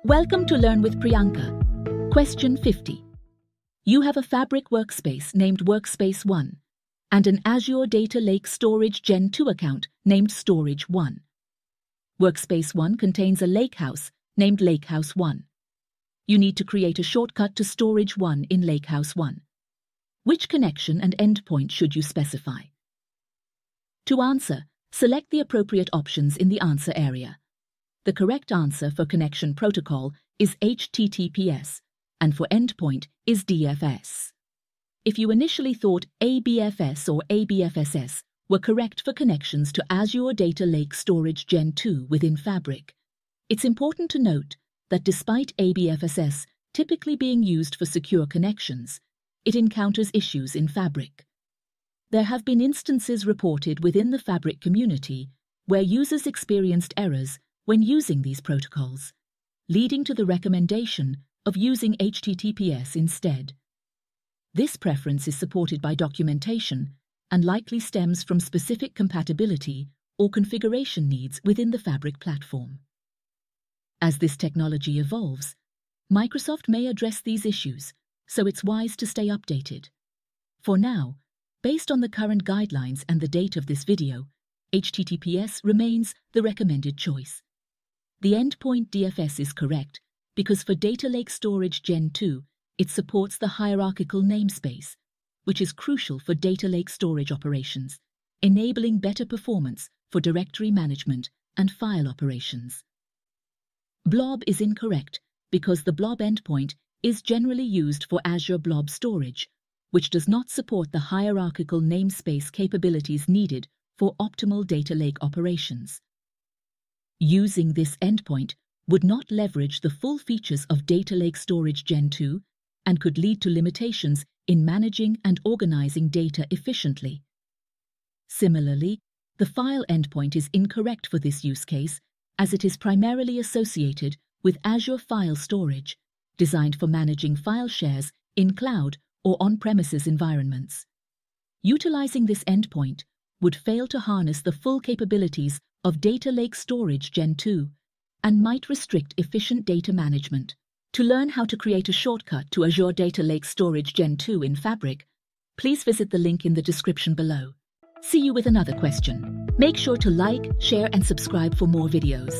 Welcome to Learn with Priyanka. Question 50. You have a Fabric workspace named Workspace 1 and an Azure Data Lake Storage Gen 2 account named Storage 1. Workspace 1 contains a lakehouse named Lakehouse 1. You need to create a shortcut to Storage 1 in Lakehouse 1. Which connection and endpoint should you specify? To answer, select the appropriate options in the answer area. The correct answer for connection protocol is HTTPS, and for endpoint is DFS. If you initially thought ABFS or ABFSS were correct for connections to Azure Data Lake Storage Gen 2 within Fabric, it's important to note that despite ABFSS typically being used for secure connections, it encounters issues in Fabric. There have been instances reported within the Fabric community where users experienced errors when using these protocols, leading to the recommendation of using HTTPS instead. This preference is supported by documentation and likely stems from specific compatibility or configuration needs within the Fabric platform. As this technology evolves, Microsoft may address these issues, so it's wise to stay updated. For now, based on the current guidelines and the date of this video, HTTPS remains the recommended choice. The endpoint DFS is correct because for Data Lake Storage Gen 2, it supports the hierarchical namespace, which is crucial for data lake storage operations, enabling better performance for directory management and file operations. Blob is incorrect because the Blob endpoint is generally used for Azure Blob Storage, which does not support the hierarchical namespace capabilities needed for optimal data lake operations. Using this endpoint would not leverage the full features of Data Lake Storage Gen 2 and could lead to limitations in managing and organizing data efficiently. Similarly, the file endpoint is incorrect for this use case as it is primarily associated with Azure File Storage, designed for managing file shares in cloud or on-premises environments. Utilizing this endpoint would fail to harness the full capabilities of Data Lake Storage Gen 2 and might restrict efficient data management. To learn how to create a shortcut to Azure Data Lake Storage Gen 2 in Fabric, please visit the link in the description below. See you with another question. Make sure to like, share and subscribe for more videos.